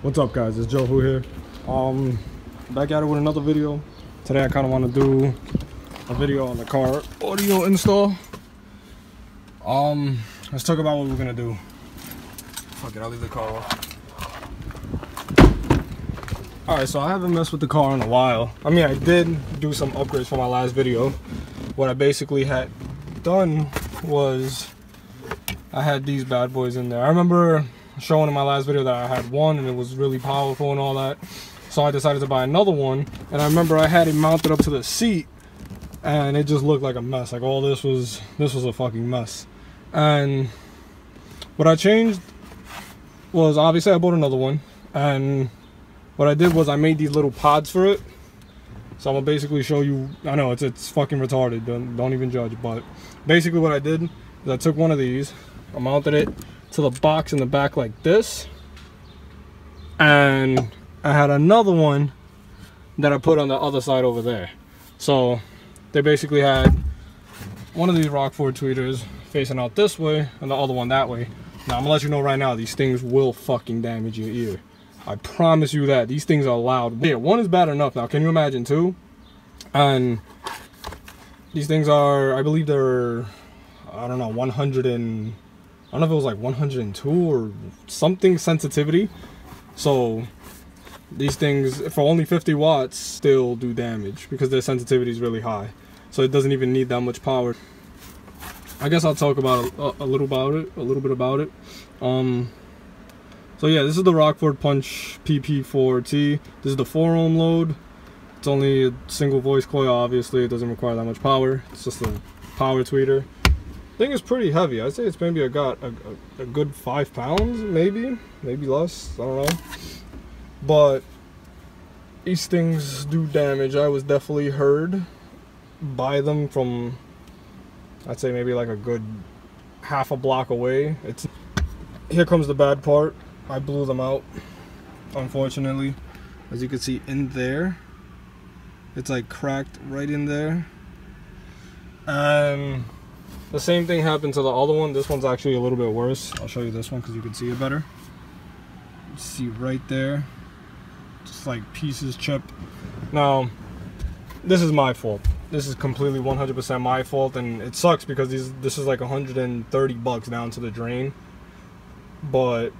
What's up guys, it's Joe Who here. Um, back at it with another video. Today I kind of want to do a video on the car audio install. Um, let's talk about what we're gonna do. Fuck it, I'll leave the car off. Alright, so I haven't messed with the car in a while. I mean, I did do some upgrades for my last video. What I basically had done was I had these bad boys in there. I remember showing in my last video that I had one and it was really powerful and all that. So I decided to buy another one. And I remember I had it mounted up to the seat and it just looked like a mess. Like all this was, this was a fucking mess. And what I changed was obviously I bought another one. And what I did was I made these little pods for it. So I'm gonna basically show you, I know it's, it's fucking retarded, don't, don't even judge. But basically what I did is I took one of these, I mounted it to the box in the back like this. And I had another one that I put on the other side over there. So they basically had one of these Rockford tweeters facing out this way and the other one that way. Now I'm gonna let you know right now, these things will fucking damage your ear. I promise you that. These things are loud. Yeah, one is bad enough now. Can you imagine two? And these things are, I believe they're, I don't know, 100 and I don't know if it was like 102 or something sensitivity. So these things, for only 50 watts, still do damage because their sensitivity is really high. So it doesn't even need that much power. I guess I'll talk about a, a little about it, a little bit about it. Um, so yeah, this is the Rockford Punch PP4T. This is the 4 ohm load. It's only a single voice coil, obviously. It doesn't require that much power. It's just a power tweeter thing is pretty heavy. I'd say it's maybe a got a, a, a, good five pounds, maybe, maybe less. I don't know. But these things do damage. I was definitely heard by them from, I'd say maybe like a good half a block away. It's here comes the bad part. I blew them out, unfortunately. As you can see in there, it's like cracked right in there. And the same thing happened to the other one. This one's actually a little bit worse. I'll show you this one because you can see it better. See right there. Just like pieces chip. Now, this is my fault. This is completely 100% my fault and it sucks because these, this is like 130 bucks down to the drain. But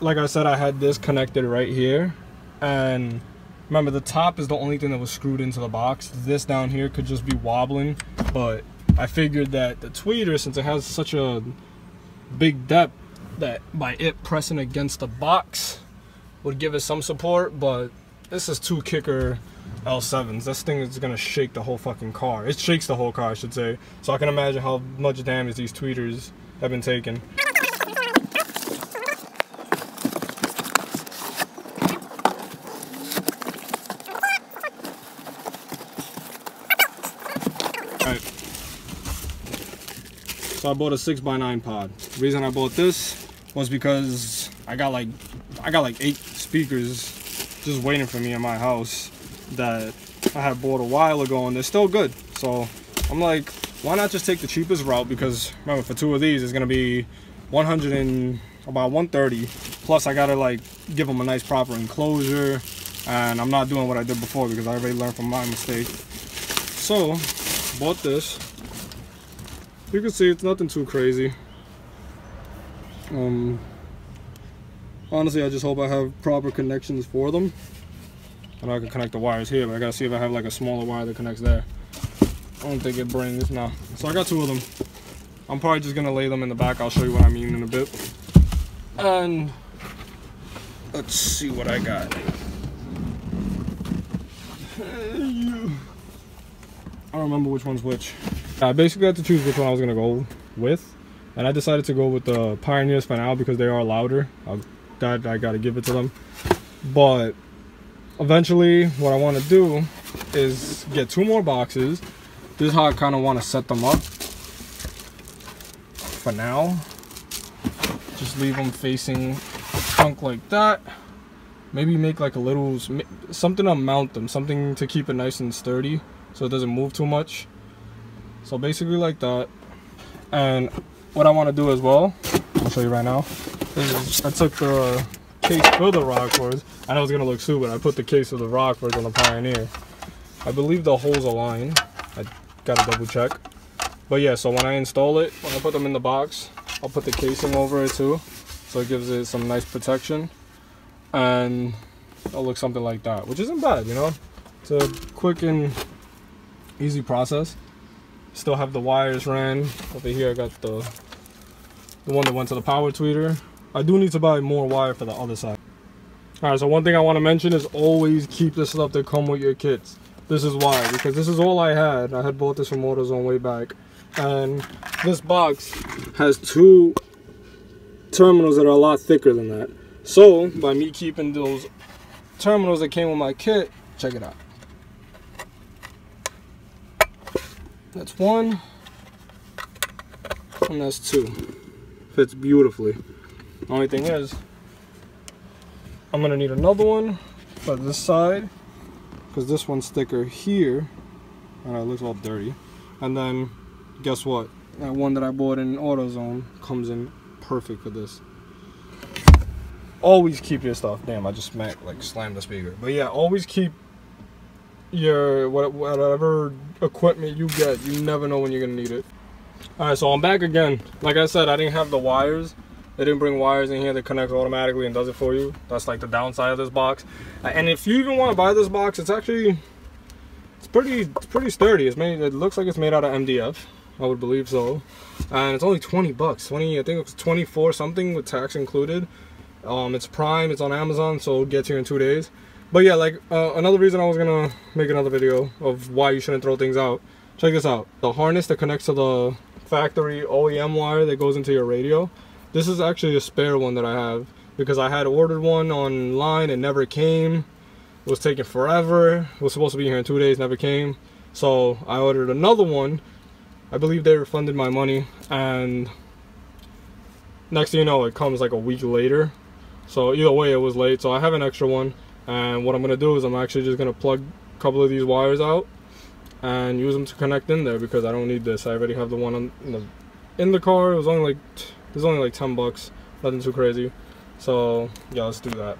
like I said, I had this connected right here. And remember the top is the only thing that was screwed into the box. This down here could just be wobbling, but I figured that the tweeter, since it has such a big depth, that by it pressing against the box would give it some support, but this is two kicker L7s. This thing is gonna shake the whole fucking car. It shakes the whole car, I should say. So I can imagine how much damage these tweeters have been taking. So I bought a six by nine pod. The reason I bought this was because I got like I got like eight speakers just waiting for me in my house that I had bought a while ago and they're still good. So I'm like, why not just take the cheapest route? Because remember, for two of these, it's gonna be 100 and about 130. Plus, I gotta like give them a nice proper enclosure, and I'm not doing what I did before because I already learned from my mistake. So, bought this. You can see it's nothing too crazy. Um, honestly, I just hope I have proper connections for them. And I can connect the wires here, but I gotta see if I have like a smaller wire that connects there. I don't think it brings, no. So I got two of them. I'm probably just gonna lay them in the back. I'll show you what I mean in a bit. And let's see what I got. I don't remember which one's which. I basically had to choose which one I was gonna go with, and I decided to go with the Pioneers for now because they are louder. I, that I gotta give it to them. But eventually, what I want to do is get two more boxes. This is how I kind of want to set them up. For now, just leave them facing trunk like that. Maybe make like a little something to mount them, something to keep it nice and sturdy so it doesn't move too much. So basically like that. And what I want to do as well, I'll show you right now, is I took the case for the Rockfords. I know it's gonna look stupid. I put the case of the Rockfords on the Pioneer. I believe the holes align. I gotta double check. But yeah, so when I install it, when I put them in the box, I'll put the casing over it too. So it gives it some nice protection. And it'll look something like that, which isn't bad, you know? It's a quick and easy process. Still have the wires ran. Over here I got the the one that went to the power tweeter. I do need to buy more wire for the other side. Alright, so one thing I want to mention is always keep the stuff that come with your kits. This is why, because this is all I had. I had bought this from AutoZone way back. And this box has two terminals that are a lot thicker than that. So, by me keeping those terminals that came with my kit, check it out. That's one, and that's two. Fits beautifully. Only thing is, I'm gonna need another one for this side, because this one's thicker here, and it looks all dirty. And then, guess what? That one that I bought in AutoZone comes in perfect for this. Always keep your stuff. Damn, I just smacked, like slammed the speaker. But yeah, always keep your whatever equipment you get. You never know when you're gonna need it. All right, so I'm back again. Like I said, I didn't have the wires. They didn't bring wires in here that connects automatically and does it for you. That's like the downside of this box. And if you even want to buy this box, it's actually it's pretty it's pretty sturdy. It's made it looks like it's made out of MDF. I would believe so. And it's only 20 bucks. 20 I think it's 24 something with tax included. Um, it's Prime. It's on Amazon, so it gets here in two days. But yeah, like uh, another reason I was gonna make another video of why you shouldn't throw things out. Check this out. The harness that connects to the factory OEM wire that goes into your radio. This is actually a spare one that I have because I had ordered one online. and never came. It was taking forever. It was supposed to be here in two days, never came. So I ordered another one. I believe they refunded my money and next thing you know it comes like a week later. So either way it was late. So I have an extra one and what I'm gonna do is I'm actually just gonna plug a couple of these wires out and use them to connect in there because I don't need this. I already have the one on, in the in the car. It was only like it was only like 10 bucks, nothing too crazy. So yeah, let's do that.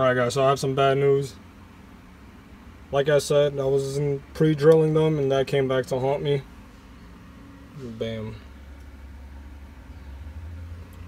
Alright guys, so I have some bad news. Like I said, I was pre-drilling them and that came back to haunt me. Bam.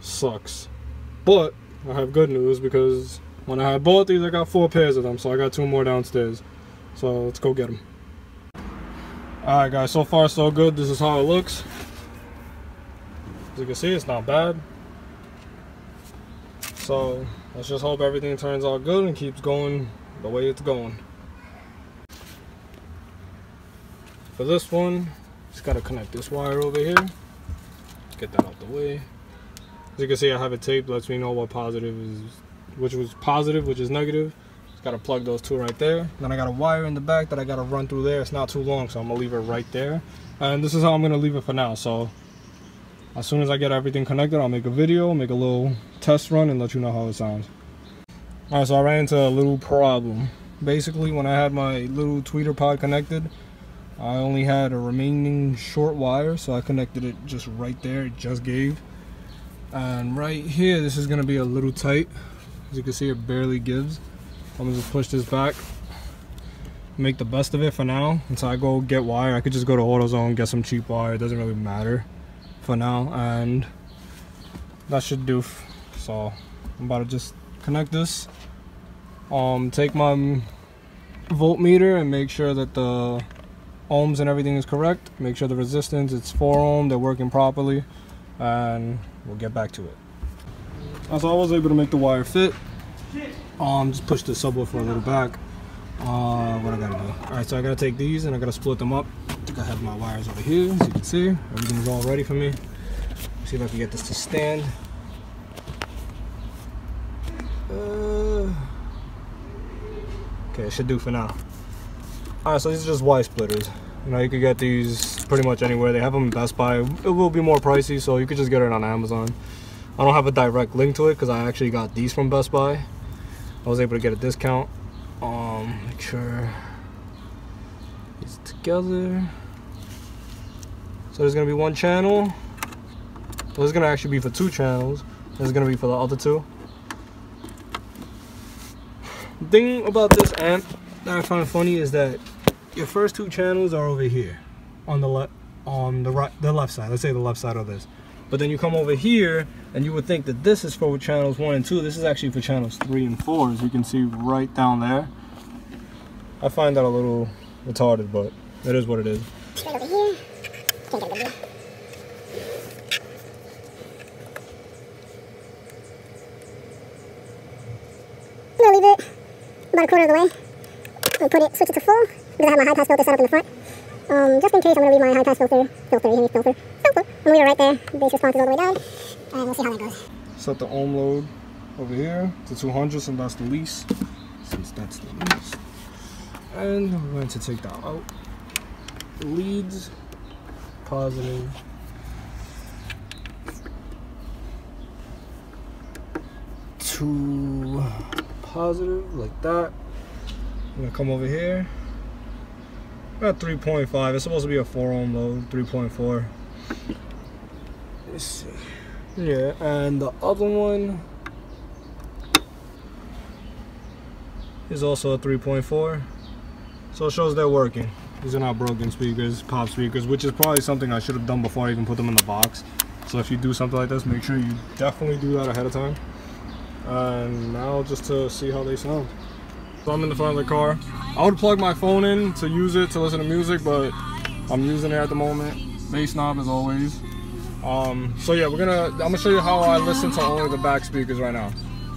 Sucks. But, I have good news because when I had bought these, I got four pairs of them, so I got two more downstairs. So let's go get them. Alright guys, so far so good. This is how it looks. As you can see, it's not bad. So let's just hope everything turns out good and keeps going the way it's going. For this one, just gotta connect this wire over here. Get that out the way. As you can see, I have a tape, lets me know what positive is, which was positive, which is negative. Just gotta plug those two right there. Then I got a wire in the back that I gotta run through there. It's not too long, so I'm gonna leave it right there. And this is how I'm gonna leave it for now. So as soon as I get everything connected, I'll make a video, make a little test run, and let you know how it sounds. Alright, so I ran into a little problem. Basically, when I had my little tweeter pod connected, I only had a remaining short wire, so I connected it just right there. It just gave. And right here, this is going to be a little tight. As you can see, it barely gives. I'm to just push this back. Make the best of it for now. Until I go get wire, I could just go to AutoZone, get some cheap wire. It doesn't really matter for now and that should do so I'm about to just connect this. Um take my voltmeter and make sure that the ohms and everything is correct. Make sure the resistance it's 4 ohm they're working properly and we'll get back to it. As I was able to make the wire fit um just push the subwoofer a little back. Uh what I gotta do? All right so I gotta take these and I gotta split them up I have my wires over here, as you can see. Everything's all ready for me. See if I can get this to stand. Uh, okay, it should do for now. Alright, so these are just Y splitters. You know, you could get these pretty much anywhere. They have them in Best Buy. It will be more pricey, so you could just get it on Amazon. I don't have a direct link to it because I actually got these from Best Buy. I was able to get a discount. Um, make sure it's together. So there's gonna be one channel. Well, is gonna actually be for two channels. This is gonna be for the other two. The thing about this amp that I find funny is that your first two channels are over here on the left on the right the left side. Let's say the left side of this. But then you come over here and you would think that this is for channels one and two. This is actually for channels three and four, as you can see right down there. I find that a little retarded, but it is what it is. I'm gonna leave it about a quarter of the way. I'm gonna put it, switch it to full I have my high pass filter set up in the front. Um, just in case, I'm gonna leave my high pass filter, filter, you filter, filter. I'm gonna leave it right there. Bass response is all the way down, and we'll see how that goes. Set the ohm load over here to 200 since that's the least. Since that's the least. And I'm going to take that out. Leads positive. To positive, like that. I'm gonna come over here. About 3.5. It's supposed to be a 4 ohm load, 3.4. Let's see. Yeah, and the other one is also a 3.4. So it shows they're working. These are not broken speakers, pop speakers, which is probably something I should have done before I even put them in the box. So if you do something like this, make sure you definitely do that ahead of time. And now just to see how they sound. So I'm in the front of the car. I would plug my phone in to use it to listen to music, but I'm using it at the moment. Bass knob as always. Um, so yeah, we're gonna, I'm gonna show you how I listen to only the back speakers right now.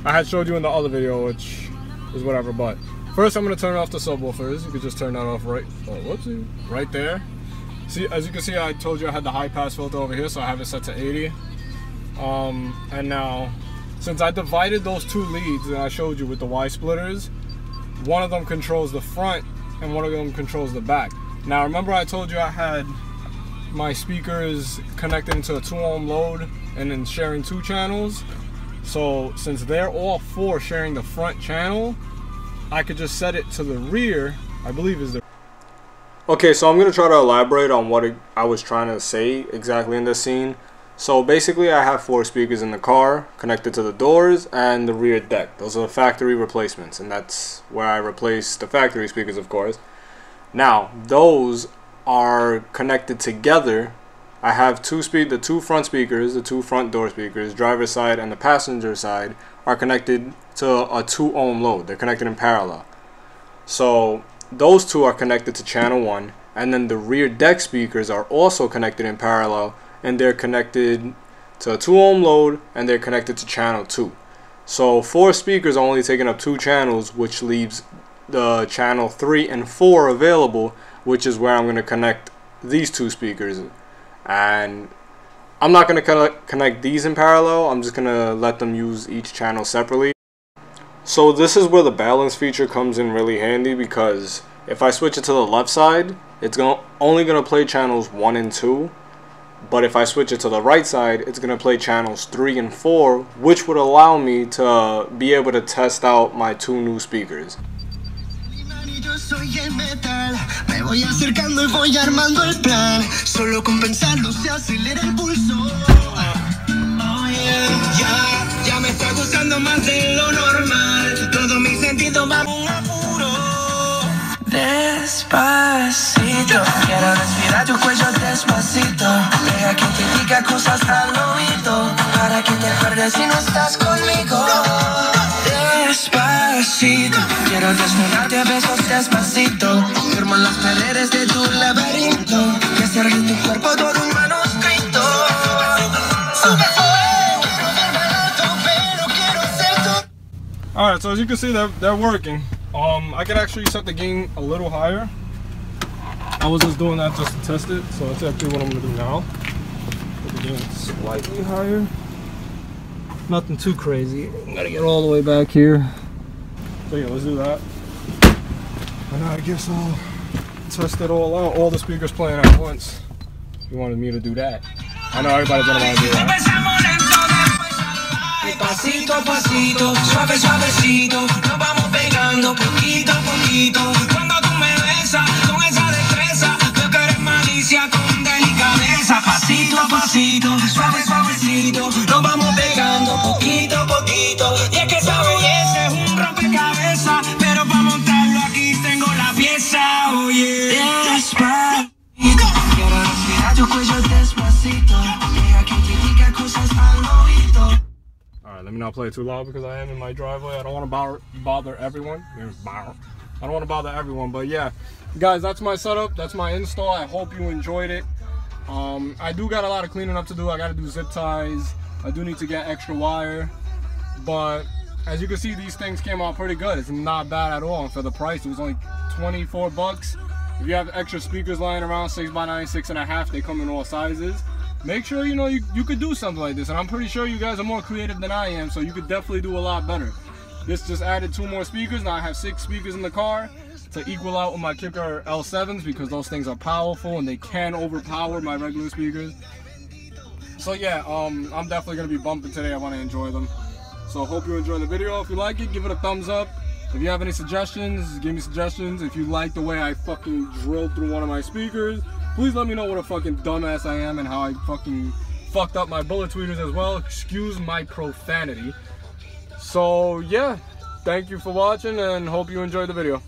I had showed you in the other video, which is whatever, but First, I'm going to turn off the subwoofers. You can just turn that off right, oh, whoopsie, right there. See, as you can see, I told you I had the high pass filter over here, so I have it set to 80. Um, and now, since I divided those two leads that I showed you with the Y splitters, one of them controls the front and one of them controls the back. Now, remember I told you I had my speakers connected into a 2 ohm load and then sharing two channels. So since they're all four sharing the front channel, I could just set it to the rear, I believe is the... Okay, so I'm going to try to elaborate on what I was trying to say exactly in this scene. So basically I have four speakers in the car connected to the doors and the rear deck. Those are the factory replacements and that's where I replace the factory speakers of course. Now those are connected together. I have two speed the two front speakers, the two front door speakers, driver's side and the passenger side are connected to a 2 ohm load. They're connected in parallel. So those two are connected to channel 1 and then the rear deck speakers are also connected in parallel and they're connected to a 2 ohm load and they're connected to channel 2. So four speakers are only taking up two channels which leaves the channel 3 and 4 available which is where I'm going to connect these two speakers and I'm not going to connect these in parallel. I'm just going to let them use each channel separately. So this is where the balance feature comes in really handy because if I switch it to the left side, it's going only going to play channels 1 and 2. but if I switch it to the right side, it's going to play channels 3 and 4, which would allow me to be able to test out my two new speakers. Voy acercando y voy armando el plan. Solo con pensarlo se acelera el pulso. Quiero respirar tu cuello despacito. Deja que te diga cosas al oído. Para que te acuerdes si no estás conmigo. Despacito, quiero desnudarte a besos despacito. Firmo las paredes de tu laberinto. Hacer de tu cuerpo todo un manuscrito. Alright, so as you can see, they're, they're working. Um, I could actually set the gain a little higher. I was just doing that just to test it, so that's actually what I'm gonna do now. Put the gain slightly higher. Nothing too crazy. I'm gotta get all the way back here. So yeah, let's do that. And I guess I'll test it all out. All the speakers playing at once. You wanted me to do that. I know everybody's gonna want to do that. Let me not play too loud because I am in my driveway. I don't want to bother, bother everyone. I don't want to bother everyone, but yeah. Guys, that's my setup. That's my install. I hope you enjoyed it. Um, I do got a lot of cleaning up to do. I got to do zip ties. I do need to get extra wire. But as you can see, these things came out pretty good. It's not bad at all. For the price, it was only 24 bucks. If you have extra speakers lying around, 6 by 9 6 and a half, they come in all sizes make sure you know you, you could do something like this and i'm pretty sure you guys are more creative than i am so you could definitely do a lot better. This just added two more speakers. Now i have six speakers in the car to equal out with my kicker l7s because those things are powerful and they can overpower my regular speakers. So yeah um i'm definitely gonna be bumping today. I want to enjoy them. So hope you enjoy the video. If you like it give it a thumbs up. If you have any suggestions give me suggestions. If you like the way i fucking drilled through one of my speakers Please let me know what a fucking dumbass I am and how I fucking fucked up my bullet tweeters as well. Excuse my profanity. So yeah, thank you for watching and hope you enjoyed the video.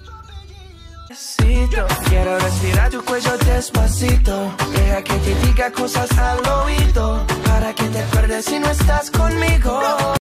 Quiero respirar tu cuello despacito Deja que te diga cosas al oído Para que te acuerdes si no estás conmigo